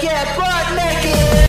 get butt naked.